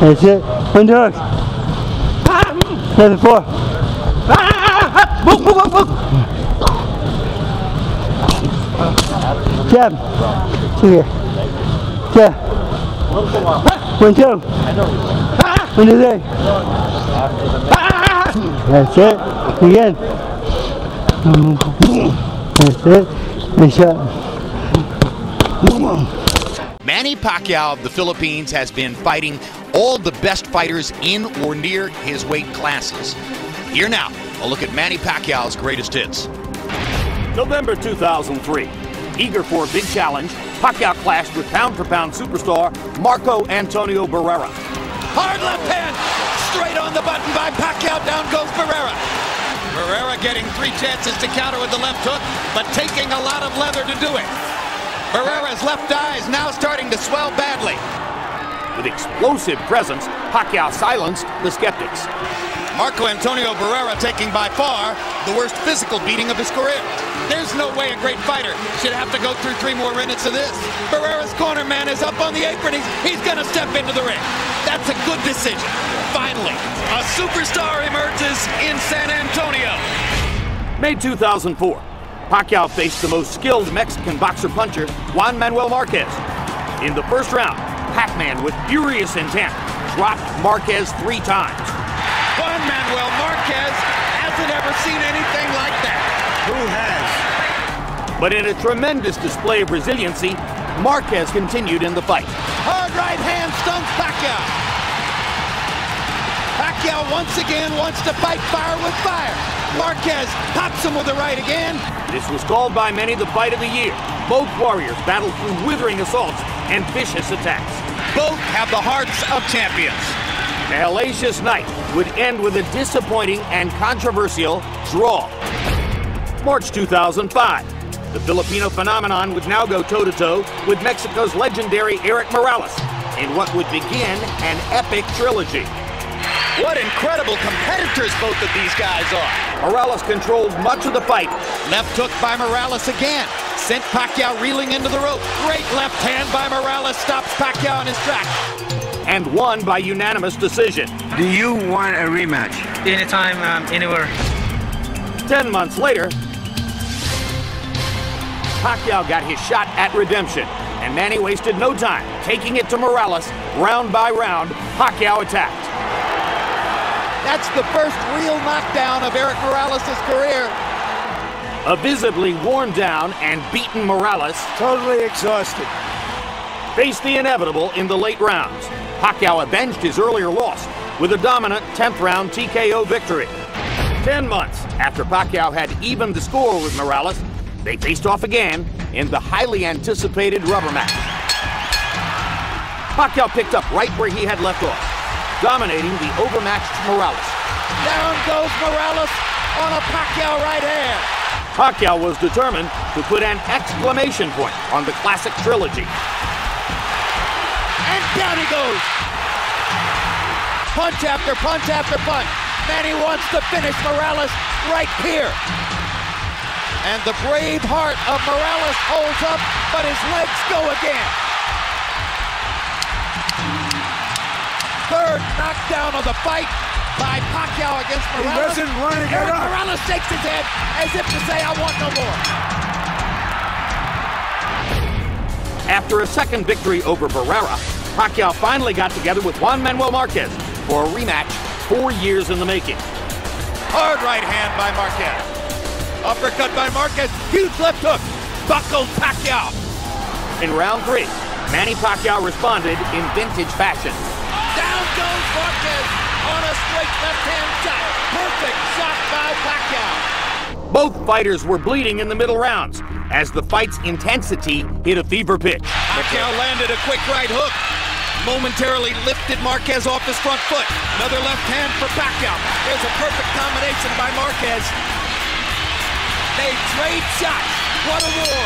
That's it. One dog. Another four. Jab. Two here. Jab. One, two. One, two, three. That's it. Again. That's it. Nice shot. Manny Pacquiao of the Philippines has been fighting all the best fighters in or near his weight classes. Here now, a look at Manny Pacquiao's greatest hits. November 2003. Eager for a big challenge, Pacquiao clashed with pound-for-pound superstar Marco Antonio Barrera. Hard left hand, straight on the button by Pacquiao. Down goes Barrera. Barrera getting three chances to counter with the left hook, but taking a lot of leather to do it. Barrera's left eye is now starting to swell badly. Explosive presence, Pacquiao silenced the skeptics. Marco Antonio Barrera taking by far the worst physical beating of his career. There's no way a great fighter should have to go through three more minutes of this. Barrera's corner man is up on the apron. He's, he's going to step into the ring. That's a good decision. Finally, a superstar emerges in San Antonio. May 2004. Pacquiao faced the most skilled Mexican boxer puncher, Juan Manuel Marquez. In the first round, Pac-Man with furious intent dropped Marquez three times. Juan Manuel Marquez hasn't ever seen anything like that. Who has? But in a tremendous display of resiliency, Marquez continued in the fight. Hard right hand stuns Pacquiao. Pacquiao once again wants to fight fire with fire. Marquez pops him with the right again. This was called by many the fight of the year. Both warriors battled through withering assaults and vicious attacks. Both have the hearts of champions. The hellacious night would end with a disappointing and controversial draw. March 2005. The Filipino phenomenon would now go toe-to-toe with Mexico's legendary Erik Morales in what would begin an epic trilogy. What incredible competitors both of these guys are. Morales controlled much of the fight. Left hook by Morales again. Sent Pacquiao reeling into the rope. Great left hand by Morales stops Pacquiao in his track. And won by unanimous decision. Do you want a rematch? Anytime, um, anywhere. Ten months later, Pacquiao got his shot at redemption. And Manny wasted no time, taking it to Morales, round by round, Pacquiao attacked. That's the first real knockdown of Erik Morales' career. A visibly worn down and beaten Morales Totally exhausted. faced the inevitable in the late rounds. Pacquiao avenged his earlier loss with a dominant 10th round TKO victory. Ten months after Pacquiao had evened the score with Morales, they faced off again in the highly anticipated rubber match. Pacquiao picked up right where he had left off, dominating the overmatched Morales. Down goes Morales on a Pacquiao right hand. Pacquiao was determined to put an exclamation point on the classic trilogy. And down he goes. Punch after punch after punch. Manny wants to finish Morales right here. And the brave heart of Morales holds up, but his legs go again. Third knockdown of the fight by Pacquiao against Morales. doesn't want to get up. Morales shakes his head as if to say, I want no more. After a second victory over Barrera, Pacquiao finally got together with Juan Manuel Marquez for a rematch four years in the making. Hard right hand by Marquez. Uppercut by Marquez. Huge left hook. Buckles Pacquiao. In round three, Manny Pacquiao responded in vintage fashion. Down goes Marquez on a straight left hand shot. Perfect shot by Pacquiao. Both fighters were bleeding in the middle rounds as the fight's intensity hit a fever pitch. Pacquiao landed a quick right hook. Momentarily lifted Marquez off his front foot. Another left hand for Pacquiao. There's a perfect combination by Marquez. They trade shots. What a war.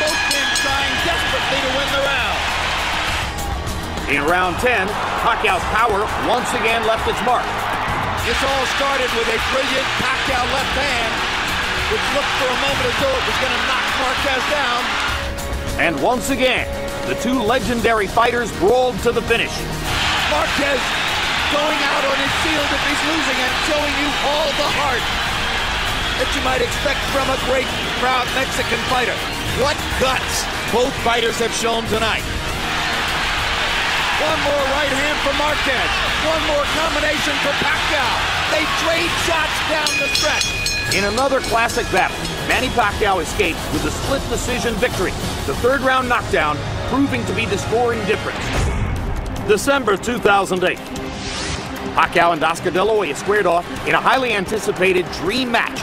Both men trying desperately to win the round. In round 10, Pacquiao's power once again left its mark. This all started with a brilliant Pacquiao left hand, which looked for a moment as though it was going to knock Marquez down. And once again, the two legendary fighters brawled to the finish. Marquez going out on his shield if he's losing and showing you all the heart that you might expect from a great, proud Mexican fighter. What guts both fighters have shown tonight. One more right hand for Marquez. One more combination for Pacquiao. They trade shots down the stretch. In another classic battle, Manny Pacquiao escapes with a split decision victory. The third round knockdown proving to be the scoring difference. December 2008. Pacquiao and Hoya squared off in a highly anticipated dream match.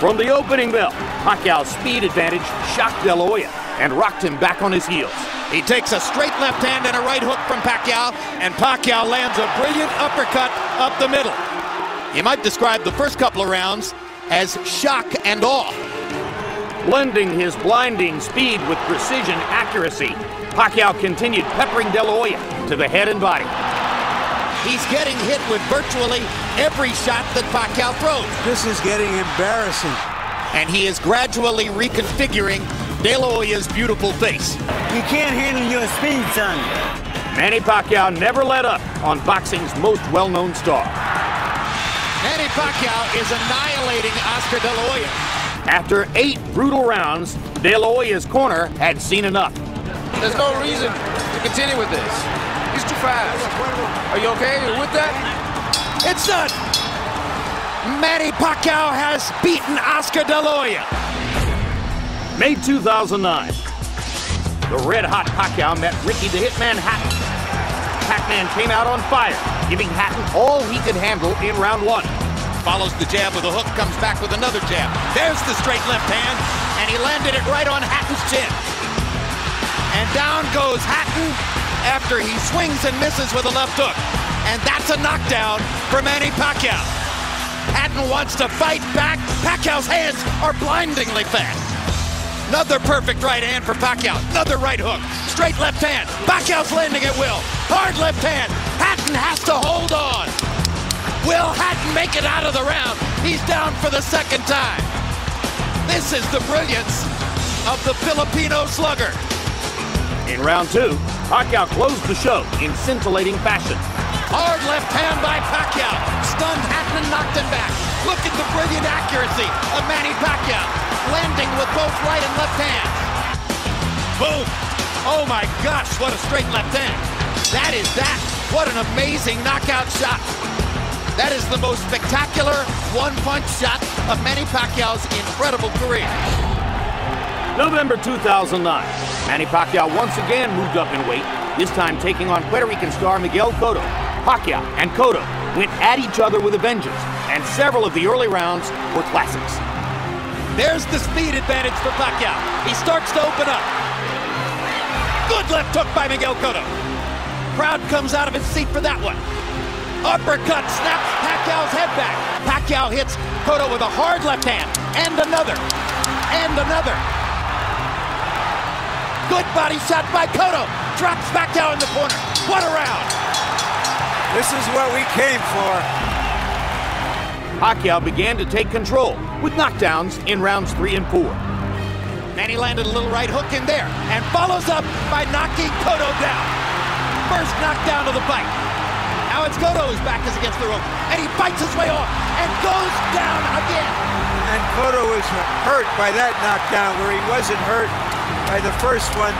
From the opening bell, Pacquiao's speed advantage shocked De La Hoya and rocked him back on his heels. He takes a straight left hand and a right hook from Pacquiao, and Pacquiao lands a brilliant uppercut up the middle. You might describe the first couple of rounds as shock and awe. Blending his blinding speed with precision accuracy, Pacquiao continued peppering De La Hoya to the head and body. He's getting hit with virtually every shot that Pacquiao throws. This is getting embarrassing. And he is gradually reconfiguring De La Hoya's beautiful face. You can't handle your speed, son. Manny Pacquiao never let up on boxing's most well-known star. Manny Pacquiao is annihilating Oscar De La Hoya. After eight brutal rounds, De La Hoya's corner had seen enough. There's no reason to continue with this. He's too fast. Are you okay with that? It's done. Manny Pacquiao has beaten Oscar De La Hoya. May 2009. The red-hot Pacquiao met Ricky the Hitman Hatton. Pac-Man came out on fire, giving Hatton all he could handle in round one. Follows the jab with a hook, comes back with another jab. There's the straight left hand, and he landed it right on Hatton's chin. And down goes Hatton after he swings and misses with a left hook. And that's a knockdown for Manny Pacquiao. Hatton wants to fight back. Pacquiao's hands are blindingly fast. Another perfect right hand for Pacquiao. Another right hook. Straight left hand. Pacquiao's landing at will. Hard left hand. Hatton has to hold on. Will Hatton make it out of the round? He's down for the second time. This is the brilliance of the Filipino slugger. In round two, Pacquiao closed the show in scintillating fashion. Hard left hand by Pacquiao. Stunned Hatton and knocked him back. Look at the brilliant accuracy of Manny Pacquiao. Landing with both right and left hands. Boom. Oh my gosh, what a straight left hand. That is that. What an amazing knockout shot. That is the most spectacular one-punch shot of Manny Pacquiao's incredible career. November 2009. Manny Pacquiao once again moved up in weight, this time taking on Puerto Rican star Miguel Cotto. Pacquiao and Cotto went at each other with a vengeance, and several of the early rounds were classics. There's the speed advantage for Pacquiao. He starts to open up. Good left hook by Miguel Cotto. Crowd comes out of his seat for that one. Uppercut snaps Pacquiao's head back. Pacquiao hits Cotto with a hard left hand, and another, and another. Good body shot by Cotto. Drops Pacquiao in the corner. What a round. This is what we came for. Pacquiao began to take control with knockdowns in rounds three and four. Manny landed a little right hook in there and follows up by knocking Cotto down. First knockdown of the fight. Now it's Cotto whose back is against the rope, and he fights his way off and goes down again. And Cotto was hurt by that knockdown where he wasn't hurt by the first one.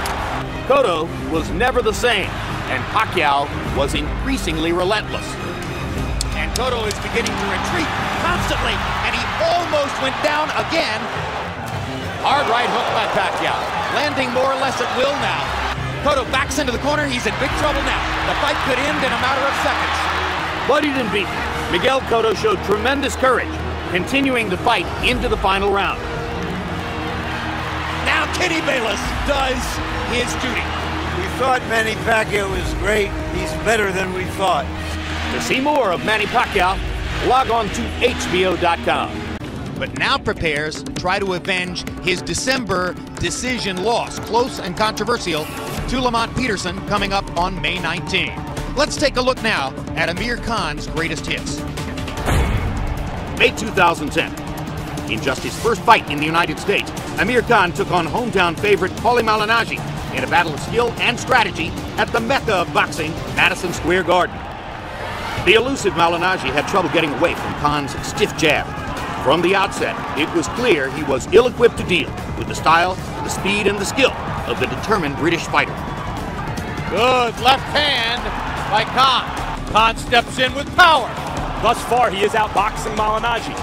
Cotto was never the same, and Pacquiao was increasingly relentless. And Cotto is beginning to retreat constantly, and he almost went down again. Hard right hook by Pacquiao, landing more or less at will now. Cotto backs into the corner. He's in big trouble now. The fight could end in a matter of seconds. Bloodied and beaten, Miguel Cotto showed tremendous courage, continuing the fight into the final round. Now Kenny Bayless does his duty. We thought Manny Pacquiao was great. He's better than we thought. To see more of Manny Pacquiao, log on to HBO.com. But now prepares to try to avenge his December decision loss, close and controversial, to Lamont Peterson coming up on May 19. Let's take a look now at Amir Khan's greatest hits. May 2010. In just his first fight in the United States, Amir Khan took on hometown favorite Paulie Malignaggi in a battle of skill and strategy at the mecca of boxing, Madison Square Garden. The elusive Malignaggi had trouble getting away from Khan's stiff jab. From the outset, it was clear he was ill-equipped to deal with the style, the speed, and the skill of the determined British fighter. Good left hand by Khan. Khan steps in with power. Thus far, he is outboxing Malignaggi.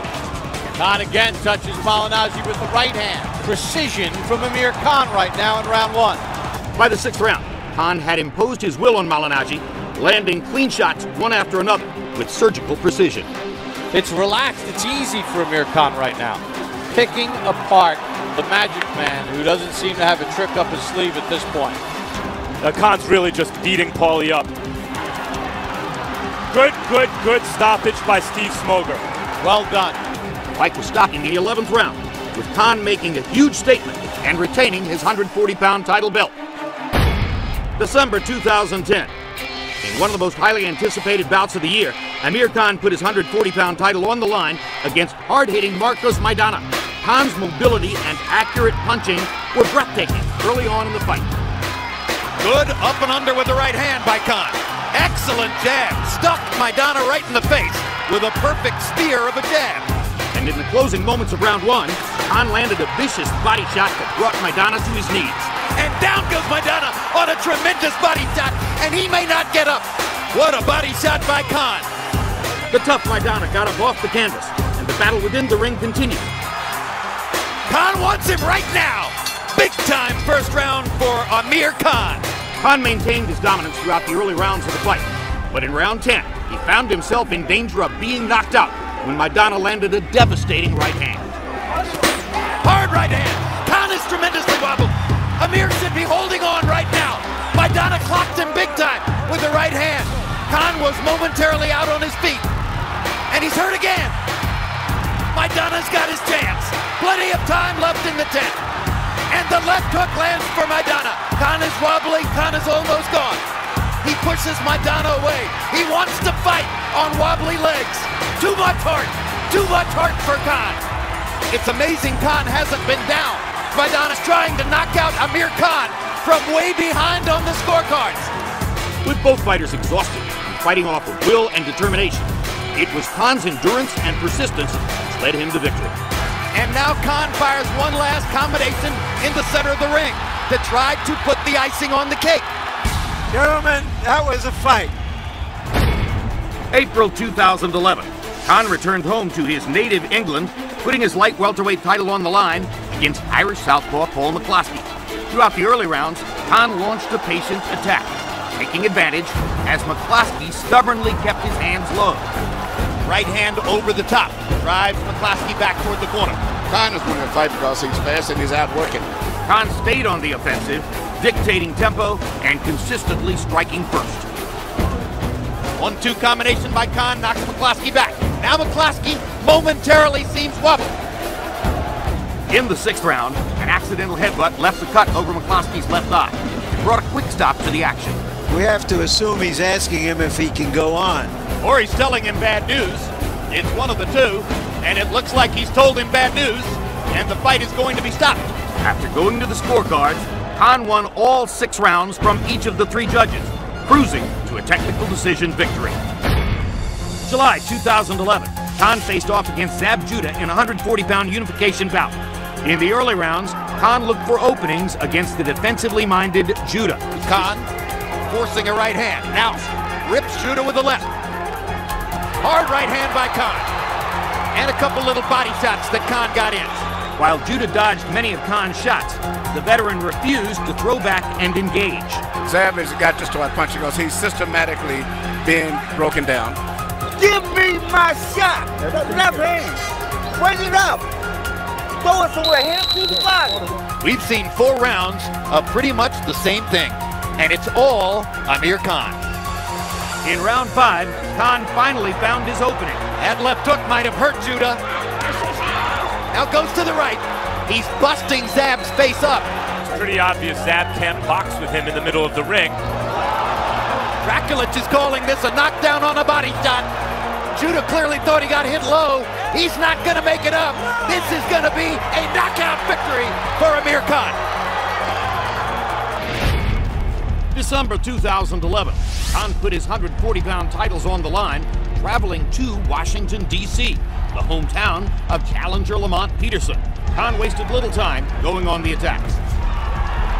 Khan again touches Malignaggi with the right hand. Precision from Amir Khan right now in round one. By the sixth round, Khan had imposed his will on Malignaggi, landing clean shots one after another with surgical precision. It's relaxed. It's easy for Amir Khan right now. Picking apart the Magic Man, who doesn't seem to have a trick up his sleeve at this point. Uh, Khan's really just beating Paulie up. Good, good, good stoppage by Steve Smoger. Well done. Mike was stopped in the 11th round, with Khan making a huge statement and retaining his 140-pound title belt. December 2010. In one of the most highly anticipated bouts of the year, Amir Khan put his 140-pound title on the line against hard-hitting Marcos Maidana. Khan's mobility and accurate punching were breathtaking early on in the fight. Good up and under with the right hand by Khan. Excellent jab. Stuffed Maidana right in the face with a perfect spear of a jab. And in the closing moments of round one, Khan landed a vicious body shot that brought Maidana to his knees. And down goes Maidana on a tremendous body shot, and he may not get up. What a body shot by Khan. The tough Maidana got up off the canvas, and the battle within the ring continued. Khan wants him right now. Big time first round for Amir Khan. Khan maintained his dominance throughout the early rounds of the fight, but in round 10, he found himself in danger of being knocked out when Maidana landed a devastating right hand. Hard right hand. Khan is tremendously wobbled. Amir should be holding on right now. Maidana clocked him big time with the right hand. Khan was momentarily out on his feet. And he's hurt again. Maidana's got his chance. Plenty of time left in the tent. And the left hook lands for Maidana. Khan is wobbling. Khan is almost gone. He pushes Maidana away. He wants to fight on wobbly legs. Too much heart. Too much heart for Khan. It's amazing Khan hasn't been down. Maidana's trying to knock out Amir Khan from way behind on the scorecards. With both fighters exhausted and fighting off of will and determination, it was Khan's endurance and persistence which led him to victory. And now Khan fires one last combination in the center of the ring to try to put the icing on the cake. Gentlemen, that was a fight. April 2011. Khan returned home to his native England, putting his light welterweight title on the line against Irish southpaw Paul McCloskey. Throughout the early rounds, Khan launched a patient attack, taking advantage as McCloskey stubbornly kept his hands low. Right hand over the top, drives McCloskey back toward the corner. Khan is winning the fight because he's fast and he's outworking. Khan stayed on the offensive, dictating tempo and consistently striking first. One-two combination by Khan knocks McCloskey back. Now McCloskey momentarily seems wobbled. In the sixth round, an accidental headbutt left the cut over McCloskey's left eye. It brought a quick stop to the action. We have to assume he's asking him if he can go on. Or he's telling him bad news. It's one of the two, and it looks like he's told him bad news, and the fight is going to be stopped. After going to the scorecards, Khan won all six rounds from each of the three judges, cruising to a technical decision victory. July 2011, Khan faced off against Zab Judah in a 140-pound unification bout. In the early rounds, Khan looked for openings against the defensively minded Judah. Khan forcing a right hand. Now rips Judah with the left. Hard right hand by Khan. And a couple little body shots that Khan got in. While Judah dodged many of Khan's shots, the veteran refused to throw back and engage. Zab has got just to start punching because he's systematically being broken down. Give me my shot. Left hand. Bring it up. Throw it somewhere. Hand to the body. We've seen four rounds of pretty much the same thing. And it's all Amir Khan. In round five, Khan finally found his opening. That left hook might have hurt Judah. Now goes to the right. He's busting Zab's face up. It's pretty obvious Zab can't box with him in the middle of the ring. Drakulich is calling this a knockdown on a body shot. Judah clearly thought he got hit low. He's not going to make it up. This is going to be a knockout victory for Amir Khan. December 2011, Khan put his 140 pound titles on the line, traveling to Washington, D.C., the hometown of challenger Lamont Peterson. Khan wasted little time going on the attack.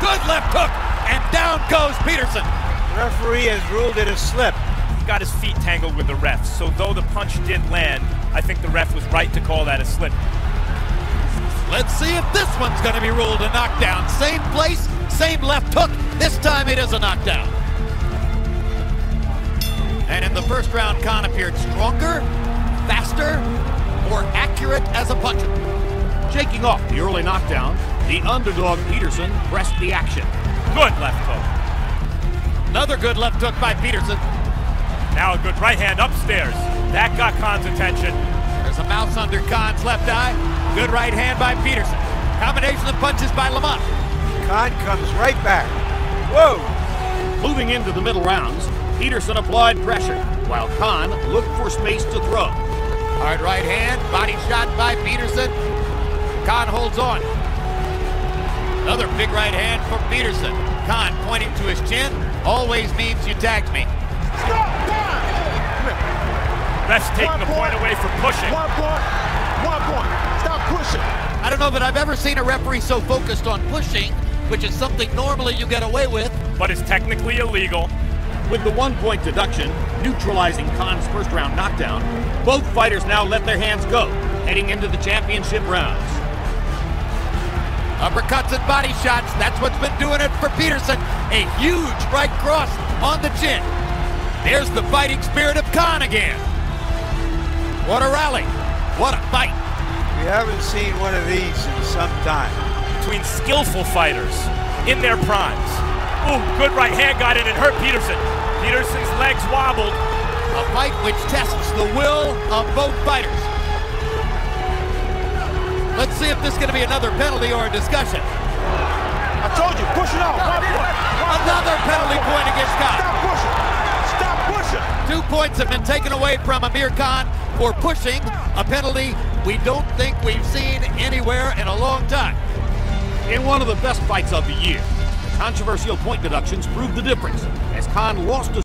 Good left hook, and down goes Peterson. The referee has ruled it a slip. He got his feet tangled with the refs, so though the punch did land, I think the ref was right to call that a slip. Let's see if this one's going to be ruled a knockdown. Same place, same left hook. This time it is a knockdown. And in the first round, Khan appeared stronger, faster, more accurate as a puncher. Shaking off the early knockdown, the underdog Peterson pressed the action. Good left hook. Another good left hook by Peterson. Now a good right hand upstairs. That got Khan's attention. There's a mouse under Khan's left eye. Good right hand by Peterson. Combination of punches by Lamont. Khan comes right back. Whoa! Moving into the middle rounds, Peterson applied pressure, while Khan looked for space to throw. Hard right hand, body shot by Peterson. Khan holds on. Another big right hand for Peterson. Khan pointing to his chin always means you tagged me. Ref's taking a point away for pushing. One point. One point. Stop pushing. I don't know that I've ever seen a referee so focused on pushing, which is something normally you get away with. But it's technically illegal. With the one point deduction, neutralizing Khan's first round knockdown, both fighters now let their hands go, heading into the championship rounds. Uppercuts and body shots, that's what's been doing it for Peterson. A huge right cross on the chin. There's the fighting spirit of Khan again. What a rally. What a fight. We haven't seen one of these in some time. Between skillful fighters in their primes. Ooh, good right hand got in and hurt Peterson. Peterson's legs wobbled. A fight which tests the will of both fighters. Let's see if this is going to be another penalty or a discussion. I told you, push it off. One point. One Another penalty point against Khan. Stop pushing. Stop pushing. Two points have been taken away from Amir Khan for pushing a penalty we don't think we've seen anywhere in a long time. In one of the best fights of the year, controversial point deductions proved the difference as Khan lost